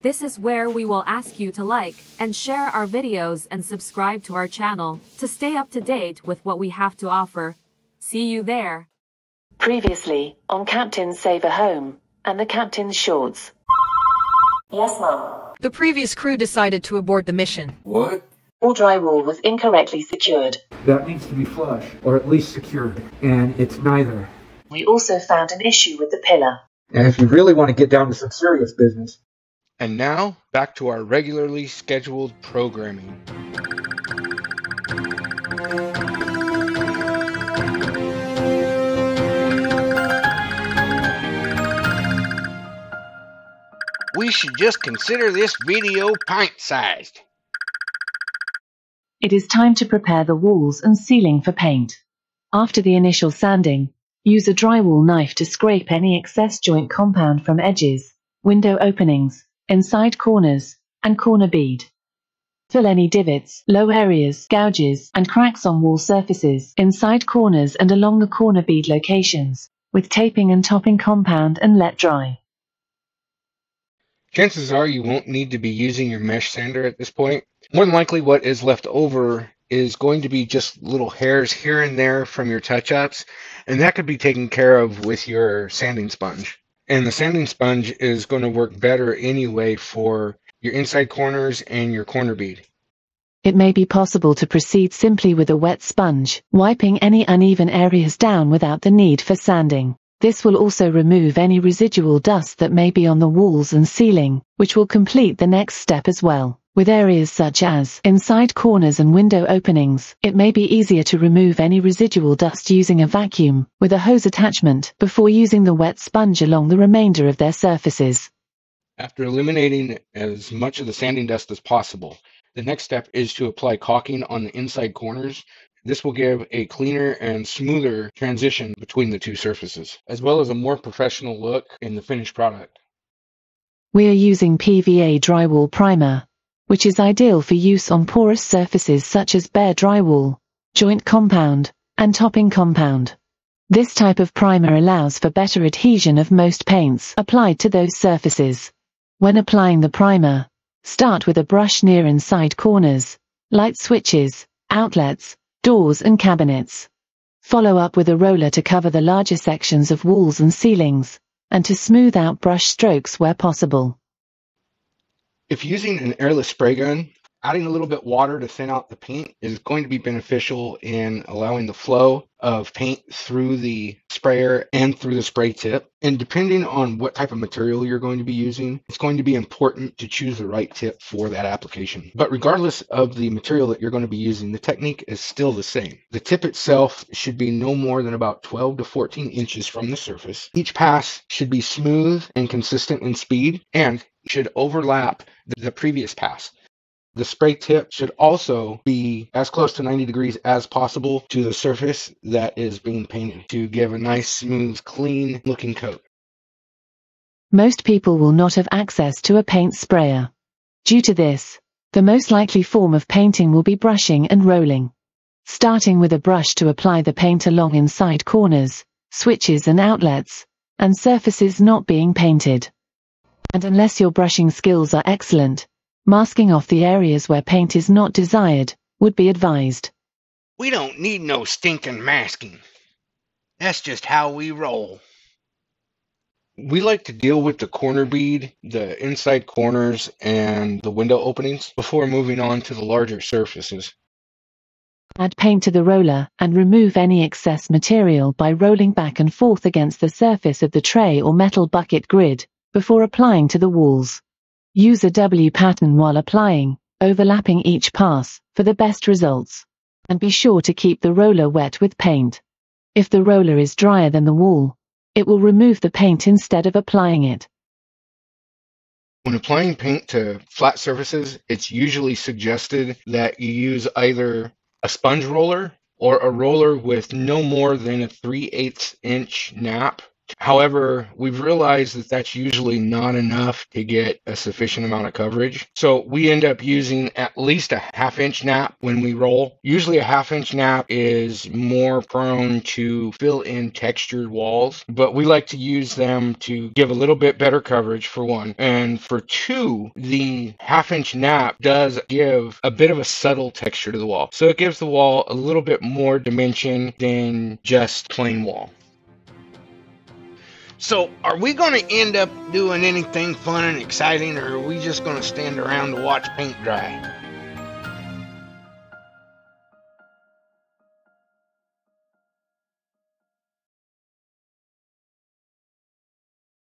This is where we will ask you to like and share our videos and subscribe to our channel to stay up to date with what we have to offer. See you there. Previously, on Captain Save a Home and the Captain's Shorts. Yes, Mum. The previous crew decided to abort the mission. What? All drywall was incorrectly secured. That needs to be flush, or at least secured, and it's neither. We also found an issue with the pillar. And if you really want to get down to some serious business, And now, back to our regularly scheduled programming. We should just consider this video pint-sized. It is time to prepare the walls and ceiling for paint. After the initial sanding, use a drywall knife to scrape any excess joint compound from edges, window openings, inside corners, and corner bead. Fill any divots, low areas, gouges, and cracks on wall surfaces, inside corners and along the corner bead locations, with taping and topping compound and let dry. Chances are you won't need to be using your mesh sander at this point. More than likely what is left over is going to be just little hairs here and there from your touch-ups, and that could be taken care of with your sanding sponge. And the sanding sponge is going to work better anyway for your inside corners and your corner bead. It may be possible to proceed simply with a wet sponge, wiping any uneven areas down without the need for sanding. This will also remove any residual dust that may be on the walls and ceiling, which will complete the next step as well. With areas such as inside corners and window openings, it may be easier to remove any residual dust using a vacuum with a hose attachment before using the wet sponge along the remainder of their surfaces. After eliminating as much of the sanding dust as possible, the next step is to apply caulking on the inside corners. This will give a cleaner and smoother transition between the two surfaces, as well as a more professional look in the finished product. We are using PVA drywall primer, which is ideal for use on porous surfaces such as bare drywall, joint compound, and topping compound. This type of primer allows for better adhesion of most paints applied to those surfaces. When applying the primer, start with a brush near inside corners, light switches, outlets, doors and cabinets. Follow up with a roller to cover the larger sections of walls and ceilings, and to smooth out brush strokes where possible. If using an airless spray gun, adding a little bit water to thin out the paint is going to be beneficial in allowing the flow of paint through the sprayer and through the spray tip. And depending on what type of material you're going to be using, it's going to be important to choose the right tip for that application. But regardless of the material that you're going to be using, the technique is still the same. The tip itself should be no more than about 12 to 14 inches from the surface. Each pass should be smooth and consistent in speed and should overlap the previous pass. The spray tip should also be as close to 90 degrees as possible to the surface that is being painted to give a nice, smooth, clean looking coat. Most people will not have access to a paint sprayer. Due to this, the most likely form of painting will be brushing and rolling. Starting with a brush to apply the paint along inside corners, switches and outlets, and surfaces not being painted. And unless your brushing skills are excellent, masking off the areas where paint is not desired would be advised. We don't need no stinking masking. That's just how we roll. We like to deal with the corner bead, the inside corners, and the window openings before moving on to the larger surfaces. Add paint to the roller and remove any excess material by rolling back and forth against the surface of the tray or metal bucket grid before applying to the walls. Use a W pattern while applying, overlapping each pass for the best results. And be sure to keep the roller wet with paint. If the roller is drier than the wall, it will remove the paint instead of applying it. When applying paint to flat surfaces, it's usually suggested that you use either a sponge roller or a roller with no more than a 3 8 inch nap However, we've realized that that's usually not enough to get a sufficient amount of coverage. So we end up using at least a half inch nap when we roll. Usually a half inch nap is more prone to fill in textured walls, but we like to use them to give a little bit better coverage for one. And for two, the half inch nap does give a bit of a subtle texture to the wall. So it gives the wall a little bit more dimension than just plain wall. So, are we going to end up doing anything fun and exciting, or are we just going to stand around to watch paint dry?